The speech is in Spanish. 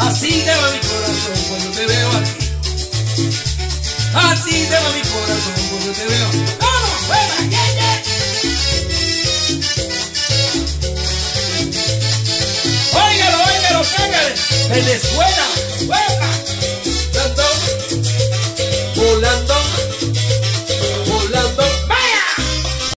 Así te va mi corazón cuando te veo a ti. Así te va mi corazón cuando te veo. ¡Vamos, fuera, yeah, yeah. Óigalo, óigalo, cágale. Venezuela, fuera.